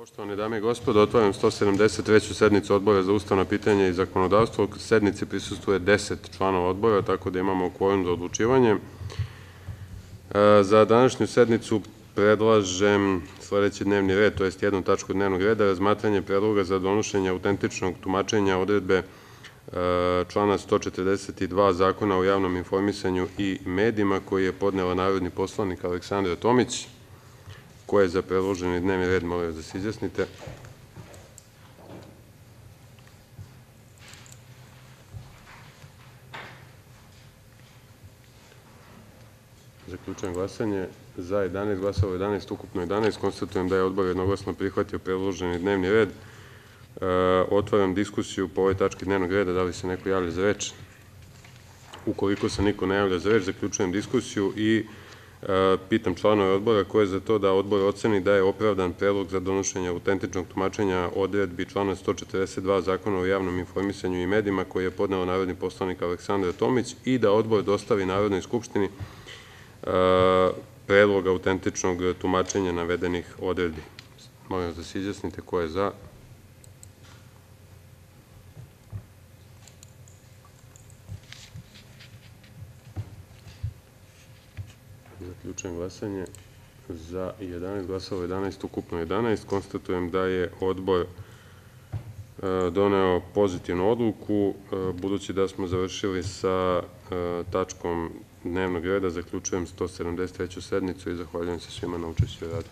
Poštovane dame i gospodo, otvaram 173. sednicu Odbora za ustavna pitanja i zakonodavstvo. Sednici prisustvuje 10 članova Odbora, tako da imamo kvorum za odlučivanje. Za današnju sednicu predlažem sledeći dnevni red, to jest jednu tačku dnevnog reda, razmatranje predloga za donošenje autentičnog tumačenja odredbe člana 142. Zakona o javnom informisanju i medijima, koji je podnela narodni poslanik Aleksandra Tomić. Ko je za predloženi dnevni red, molim vas da se izjasnite. Zaključujem glasanje. Za 11, glasalo 11, ukupno 11. Konstatujem da je Odbor jednoglasno prihvatio predloženi dnevni red. Otvaram diskusiju po ovoj tački dnevnog reda. Da li se neko javlja za reč? Ukoliko se niko ne javlja za reč, zaključujem diskusiju i pitam članove Odbora ko je za to da Odbor oceni da je opravdan predlog za donošenje autentičnog tumačenja odredbi člana 142. Zakona o javnom informisanju i medijima, koji je podnela narodni poslanik Aleksandra Tomić i da Odbor dostavi Narodnoj skupštini predlog autentičnog tumačenja navedenih odredbi. Molim vas da se izjasnite ko je za. Zaključujem glasanje. Za 11, glasalo 11, ukupno 11. Konstatujem da je Odbor doneo pozitivnu odluku. Budući da smo završili sa tačkom dnevnog reda, zaključujem 173. sednicu i zahvaljujem se svima na učešću i radu.